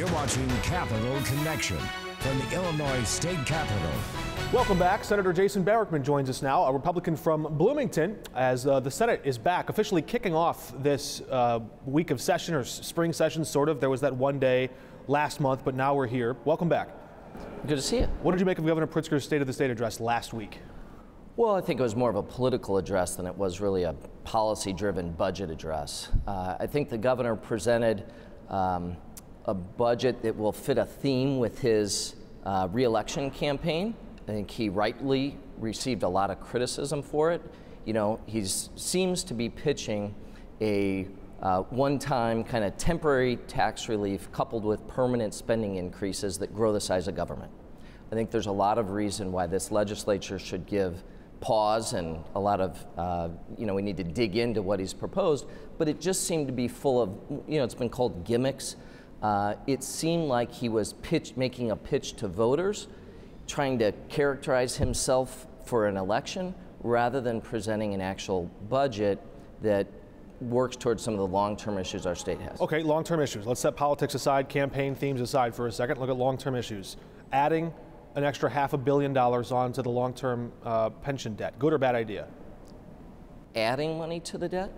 You're watching Capitol Connection from the Illinois State Capitol. Welcome back. Senator Jason Barickman joins us now, a Republican from Bloomington, as uh, the Senate is back, officially kicking off this uh, week of session or spring session, sort of. There was that one day last month, but now we're here. Welcome back. Good to see you. What did you make of Governor Pritzker's State of the State address last week? Well, I think it was more of a political address than it was really a policy driven budget address. Uh, I think the governor presented um, a budget that will fit a theme with his uh, reelection campaign. I think he rightly received a lot of criticism for it. You know, he seems to be pitching a uh, one time kind of temporary tax relief coupled with permanent spending increases that grow the size of government. I think there's a lot of reason why this legislature should give pause and a lot of, uh, you know, we need to dig into what he's proposed, but it just seemed to be full of, you know, it's been called gimmicks. Uh, it seemed like he was pitch, making a pitch to voters trying to characterize himself for an election rather than presenting an actual budget that works towards some of the long-term issues our state has. Okay, long-term issues. Let's set politics aside, campaign themes aside for a second. Look at long-term issues. Adding an extra half a billion dollars onto the long-term uh, pension debt. Good or bad idea? Adding money to the debt?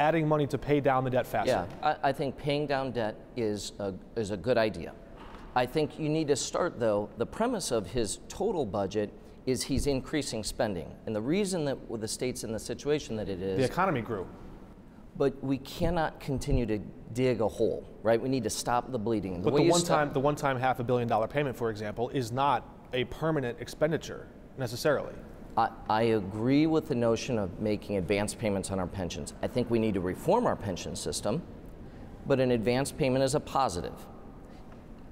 Adding money to pay down the debt faster. Yeah, I, I think paying down debt is a, is a good idea. I think you need to start, though, the premise of his total budget is he's increasing spending. And the reason that with the state's in the situation that it is. The economy grew. But we cannot continue to dig a hole, right? We need to stop the bleeding. The but the one time, the one time half a billion dollar payment, for example, is not a permanent expenditure necessarily. I, agree with the notion of making advance payments on our pensions. I think we need to reform our pension system, but an advance payment is a positive.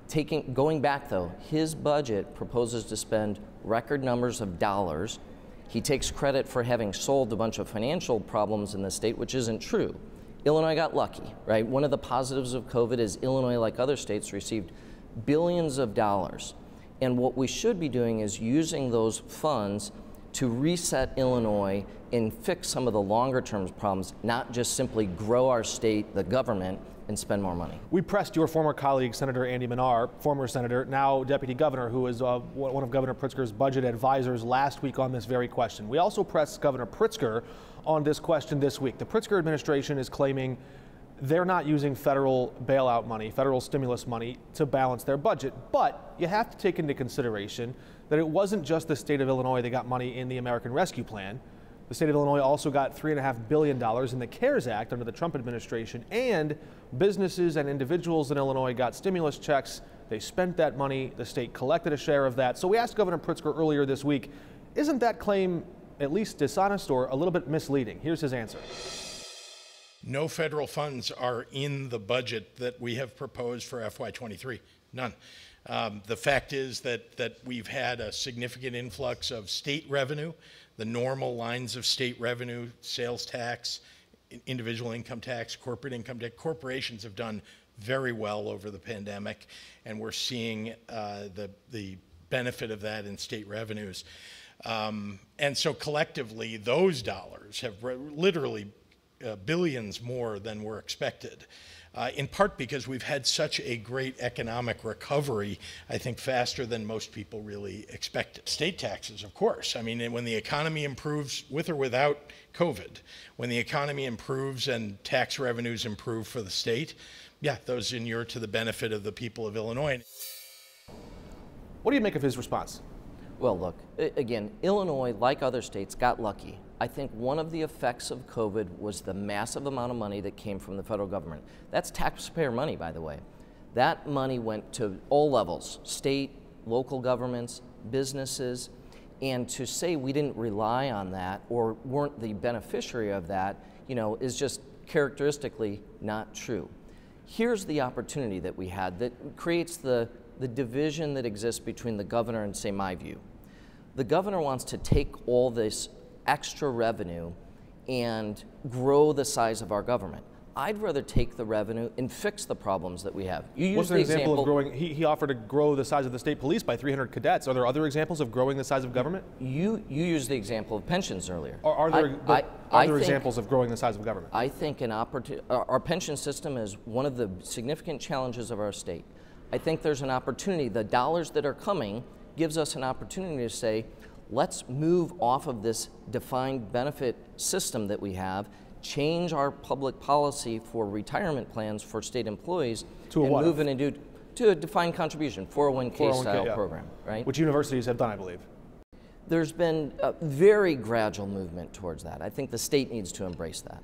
Taking, going back though, his budget proposes to spend record numbers of dollars. He takes credit for having solved a bunch of financial problems in the state, which isn't true. Illinois got lucky, right? One of the positives of COVID is Illinois, like other states, received billions of dollars. And what we should be doing is using those funds to reset Illinois and fix some of the longer term problems, not just simply grow our state, the government, and spend more money. We pressed your former colleague, Senator Andy Manar, former senator, now deputy governor, who is uh, one of Governor Pritzker's budget advisors last week on this very question. We also pressed Governor Pritzker on this question this week. The Pritzker administration is claiming they're not using federal bailout money, federal stimulus money to balance their budget. But you have to take into consideration that it wasn't just the state of Illinois that got money in the American Rescue Plan. The state of Illinois also got $3.5 billion in the CARES Act under the Trump administration, and businesses and individuals in Illinois got stimulus checks. They spent that money, the state collected a share of that. So we asked Governor Pritzker earlier this week isn't that claim at least dishonest or a little bit misleading? Here's his answer. No federal funds are in the budget that we have proposed for FY23. None. Um, the fact is that, that we've had a significant influx of state revenue the normal lines of state revenue, sales tax, individual income tax, corporate income tax. Corporations have done very well over the pandemic, and we're seeing uh, the, the benefit of that in state revenues. Um, and so collectively, those dollars have literally uh, billions more than were expected uh, in part because we've had such a great economic recovery, I think faster than most people really expected. State taxes, of course. I mean, when the economy improves with or without COVID, when the economy improves and tax revenues improve for the state, yeah, those inure to the benefit of the people of Illinois. What do you make of his response? Well, look, again, Illinois, like other states, got lucky. I think one of the effects of COVID was the massive amount of money that came from the federal government. That's taxpayer money, by the way. That money went to all levels state, local governments, businesses. And to say we didn't rely on that or weren't the beneficiary of that, you know, is just characteristically not true. Here's the opportunity that we had that creates the, the division that exists between the governor and, say, my view. The governor wants to take all this extra revenue and grow the size of our government. I'd rather take the revenue and fix the problems that we have. You What's an example, example, of growing? He, he offered to grow the size of the state police by 300 cadets. Are there other examples of growing the size of government? You you used the example of pensions earlier. Are, are there, I, I, are there examples of growing the size of government? I think an opportunity. Our, our pension system is one of the significant challenges of our state. I think there's an opportunity. The dollars that are coming gives us an opportunity to say, let's move off of this defined benefit system that we have, change our public policy for retirement plans for state employees, To and move into to a defined contribution 401k, 401k, style oh yeah. program, right? Which universities have done, I believe. There's been a very gradual movement towards that. I think the state needs to embrace that.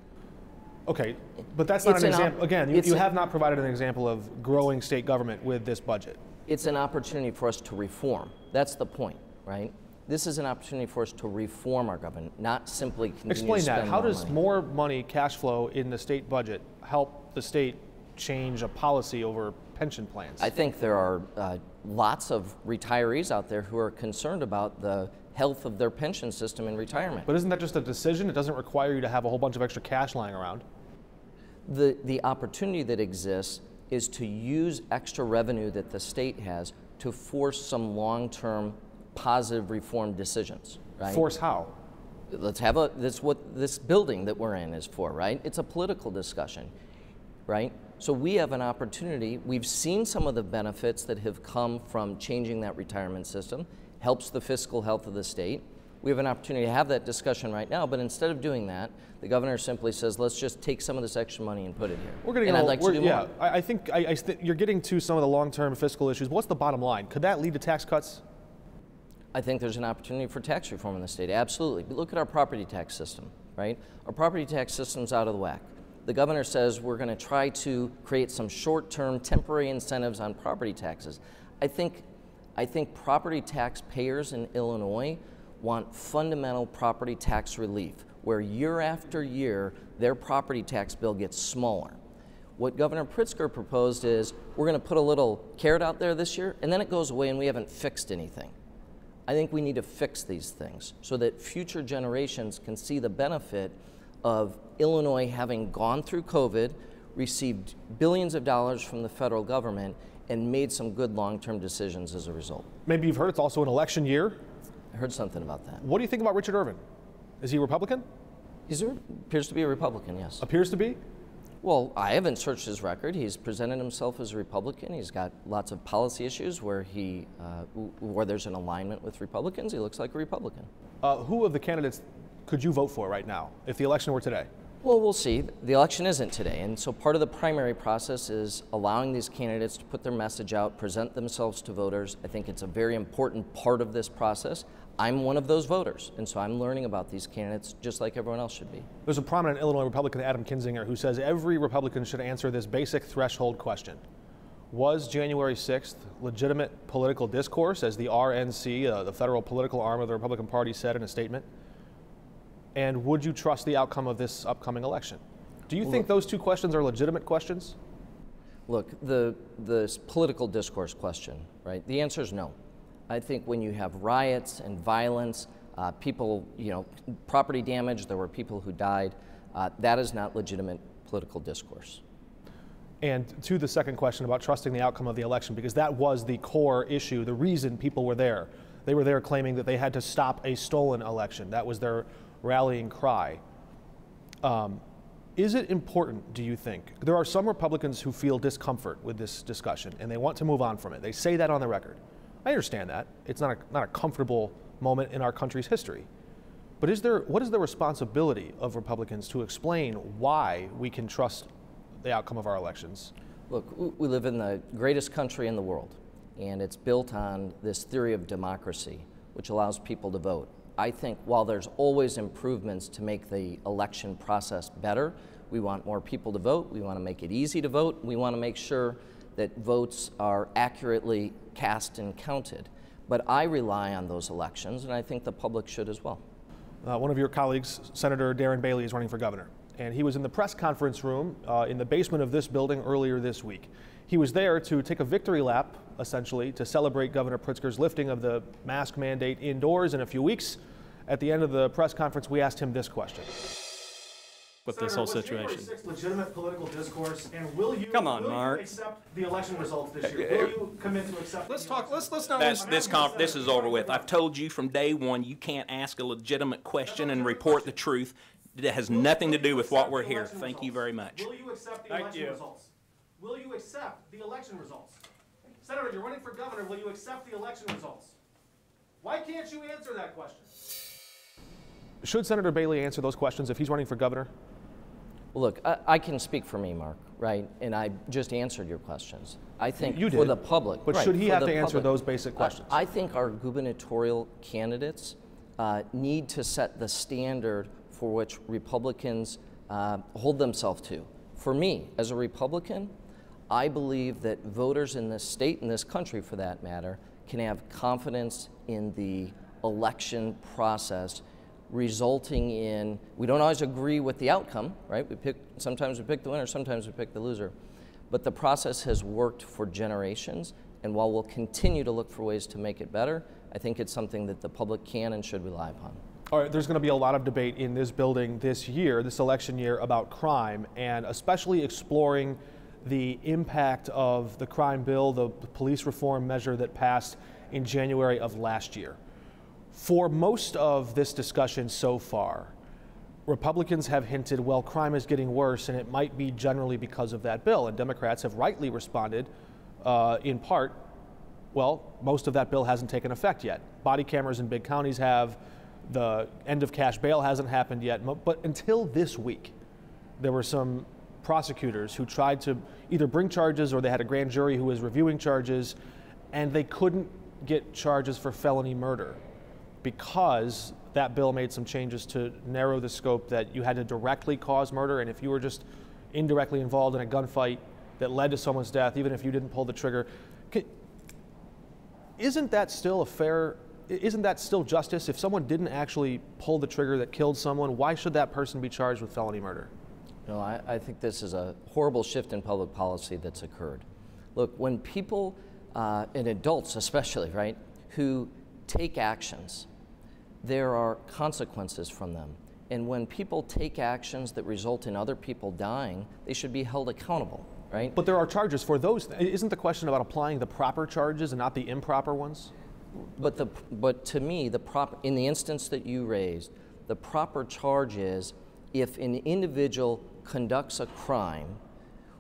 Okay, but that's not It's an an example. Again, you, you a- have not provided an example of growing state government with this budget. It's an opportunity for us to reform. That's the point, right? This is an opportunity for us to reform our government, not simply continue Explain to that. How does money. more money, cash flow in the state budget, help the state change a policy over pension plans? I think there are uh, lots of retirees out there who are concerned about the health of their pension system in retirement. but isn't that just a decision? It doesn't require you to have a whole bunch of extra cash lying around. the, the opportunity that exists is to use extra revenue that the state has to force some long-term positive reform decisions, right? Force how? Let's have a, that's what this building that we're in is for, right? It's a political discussion, right? So we have an opportunity, we've seen some of the benefits that have come from changing that retirement system, helps the fiscal health of the state. We have an opportunity to have that discussion right now, but instead of doing that, the governor simply says, let's just take some of this extra money and put it here. We're getting and I'd like to do yeah, more. I, I think I, I th- you're getting to some of the long-term fiscal issues. What's the bottom line? Could that lead to tax cuts? I think there's an opportunity for tax reform in the state, absolutely. But look at our property tax system, right? Our property tax system's out of the whack. The governor says we're going to try to create some short-term temporary incentives on property taxes. I think, I think property tax payers in Illinois want fundamental property tax relief, where year after year their property tax bill gets smaller. What Governor Pritzker proposed is we're going to put a little carrot out there this year, and then it goes away and we haven't fixed anything. I think we need to fix these things so that future generations can see the benefit of Illinois having gone through COVID, received billions of dollars from the federal government, and made some good long term decisions as a result. Maybe you've heard it's also an election year. I heard something about that. What do you think about Richard Irvin? Is he a Republican? He appears to be a Republican, yes. Appears to be. Well, I haven't searched his record. He's presented himself as a Republican. He's got lots of policy issues where he, uh, where there's an alignment with Republicans. He looks like a Republican. Uh, who of the candidates could you vote for right now if the election were today? Well, we'll see. The election isn't today, and so part of the primary process is allowing these candidates to put their message out, present themselves to voters. I think it's a very important part of this process. I'm one of those voters, and so I'm learning about these candidates just like everyone else should be. There's a prominent Illinois Republican, Adam Kinzinger, who says every Republican should answer this basic threshold question. Was January 6th legitimate political discourse, as the RNC, uh, the federal political arm of the Republican Party, said in a statement? And would you trust the outcome of this upcoming election? Do you think those two questions are legitimate questions? Look, the the political discourse question, right? The answer is no. I think when you have riots and violence, uh, people, you know, property damage, there were people who died. Uh, that is not legitimate political discourse. And to the second question about trusting the outcome of the election, because that was the core issue, the reason people were there. They were there claiming that they had to stop a stolen election. That was their rallying cry. Um, is it important, do you think? There are some Republicans who feel discomfort with this discussion and they want to move on from it. They say that on the record. I understand that. It's not a, not a comfortable moment in our country's history. But is there, what is the responsibility of Republicans to explain why we can trust the outcome of our elections? Look, we live in the greatest country in the world, and it's built on this theory of democracy, which allows people to vote. I think while there's always improvements to make the election process better, we want more people to vote, we want to make it easy to vote, we want to make sure that votes are accurately cast and counted. But I rely on those elections, and I think the public should as well. Uh, one of your colleagues, Senator Darren Bailey, is running for governor. And he was in the press conference room uh, in the basement of this building earlier this week. He was there to take a victory lap, essentially, to celebrate Governor Pritzker's lifting of the mask mandate indoors in a few weeks. At the end of the press conference, we asked him this question. With this whole situation. legitimate political discourse, and will you, Come on, will you Mark. accept the election results this year? Will you commit to accept? Let's talk. Let's let's not. That's, this conf, this is over with. I've told you from day one, you can't ask a legitimate question and report the truth. It has nothing to do with what we're here. Thank you very much. Will you accept the Thank election you. results? Will you accept the election results? Senator, you're running for governor. Will you accept the election results? Why can't you answer that question? Should Senator Bailey answer those questions if he's running for governor? Well, look, I, I can speak for me, Mark, right? And I just answered your questions. I think You did, for the public. but right, should he have to answer those basic I- questions? I, think our gubernatorial candidates uh, need to set the standard for which Republicans uh, hold themselves to. For me, as a Republican, I believe that voters in this state, in this country for that matter, can have confidence in the election process resulting in we don't always agree with the outcome right? We pick sometimes we pick the winner sometimes we pick the loser. But the process has worked for generations and while we'll continue to look for ways to make it better i think it's something that the public can and should rely upon. All right, there's going to be a lot of debate in this building this year, this election year, about crime, and especially exploring the impact of the crime bill, the police reform measure that passed in January of last year. For most of this discussion so far, Republicans have hinted, well, crime is getting worse, and it might be generally because of that bill. And Democrats have rightly responded, uh, in part, well, most of that bill hasn't taken effect yet. Body cameras in big counties have, the end of cash bail hasn't happened yet. But until this week, there were some prosecutors who tried to either bring charges or they had a grand jury who was reviewing charges, and they couldn't get charges for felony murder because that bill made some changes to narrow the scope that you had to directly cause murder, and if you were just indirectly involved in a gunfight that led to someone's death, even if you didn't pull the trigger, isn't that still a fair? Isn't that still justice? If someone didn't actually pull the trigger that killed someone, why should that person be charged with felony murder? No, I, I think this is a horrible shift in public policy that's occurred. Look, when people, uh, and adults especially, right, who take actions, there are consequences from them. And when people take actions that result in other people dying, they should be held accountable, right? But there are charges for those. Isn't the question about applying the proper charges and not the improper ones? But the but to me, the prop in the instance that you raised, the proper charge is if an individual conducts a crime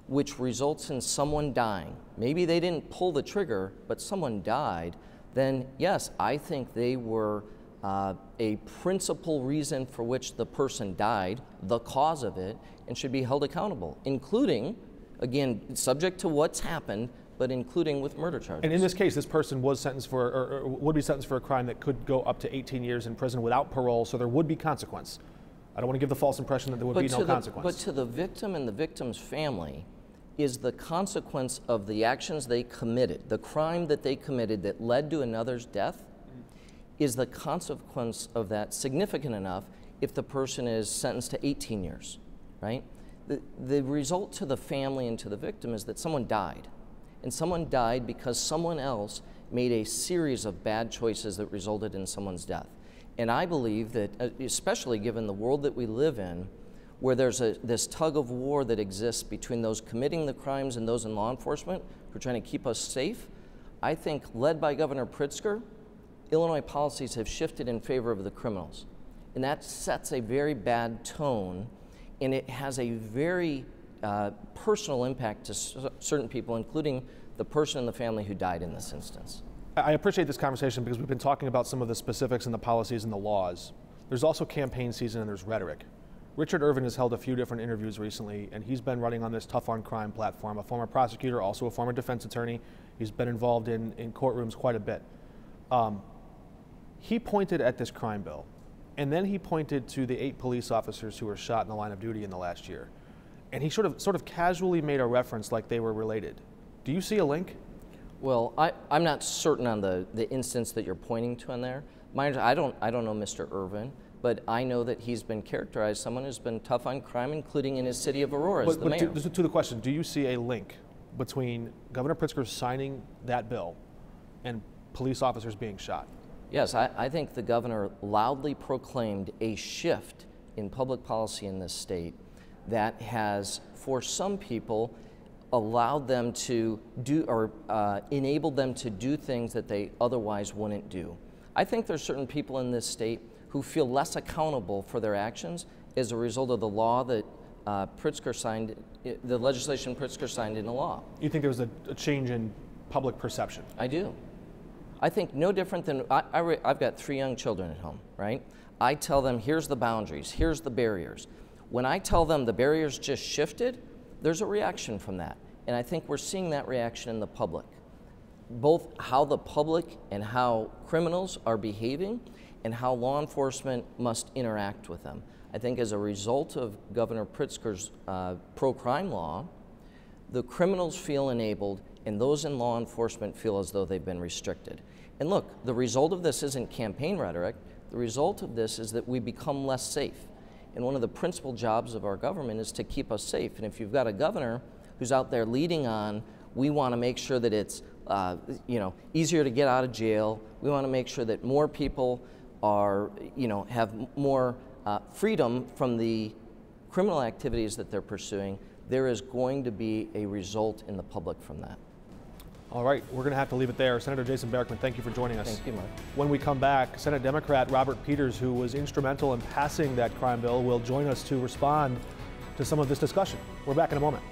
which results in someone dying, maybe they didn't pull the trigger, but someone died, then yes, I think they were uh, a principal reason for which the person died, the cause of it, and should be held accountable, including, again, subject to what's happened, but including with murder charges. And in this case, this person was sentenced for, or, or would be sentenced for a crime that could go up to 18 years in prison without parole, so there would be consequence. I don't want to give the false impression that there would be no the, consequence. But to the victim and the victim's family is the consequence of the actions they committed, the crime that they committed that led to another's death, is the consequence of that significant enough if the person is sentenced to 18 years, right? The, the result to the family and to the victim is that someone died. And someone died because someone else made a series of bad choices that resulted in someone's death. And I believe that, uh, especially given the world that we live in, where there's a, this tug of war that exists between those committing the crimes and those in law enforcement who are trying to keep us safe, I think, led by Governor Pritzker, Illinois policies have shifted in favor of the criminals. And that sets a very bad tone, and it has a very uh, personal impact to certain people, including the person in the family who died in this instance. I appreciate this conversation because we've been talking about some of the specifics and the policies and the laws. There's also campaign season and there's rhetoric. Richard Irvin has held a few different interviews recently, and he's been running on this tough on crime platform. A former prosecutor, also a former defense attorney. He's been involved in, in courtrooms quite a bit. Um, he pointed at this crime bill, and then he pointed to the eight police officers who were shot in the line of duty in the last year. And he sort of, sort of casually made a reference like they were related. Do you see a link? Well, I, I'm not certain on the, the instance that you're pointing to on there. My, I, don't, I don't know Mr. Irvin, but I know that he's been characterized someone who's been tough on crime, including in his city of Aurora as But, the but mayor. to, to the question, do you see a link between Governor Pritzker signing that bill and police officers being shot? Yes, I, I think the governor loudly proclaimed a shift in public policy in this state that has, for some people, allowed them to do or uh, enabled them to do things that they otherwise wouldn't do. I think there's certain people in this state who feel less accountable for their actions as a result of the law that uh, Pritzker signed, the legislation Pritzker signed into law. You think there was a, a change in public perception? I do. I think no different than I, I I've got three young children at home, right? I tell them, here's the boundaries, here's the barriers. When I tell them the barriers just shifted, there's a reaction from that. And I think we're seeing that reaction in the public. Both how the public and how criminals are behaving and how law enforcement must interact with them. I think as a result of Governor Pritzker's uh, pro crime law, the criminals feel enabled and those in law enforcement feel as though they've been restricted. And look, the result of this isn't campaign rhetoric. The result of this is that we become less safe. And one of the principal jobs of our government is to keep us safe. And if you've got a governor who's out there leading on, we want to make sure that it's uh, you know easier to get out of jail. We want to make sure that more people are you know have more uh, freedom from the criminal activities that they're pursuing. There is going to be a result in the public from that. All right, we're going to have to leave it there. Senator Jason Barickman, thank you for joining us. Thank you, Mark. When we come back, Senate Democrat Robert Peters, who was instrumental in passing that crime bill, will join us to respond to some of this discussion. We're back in a moment.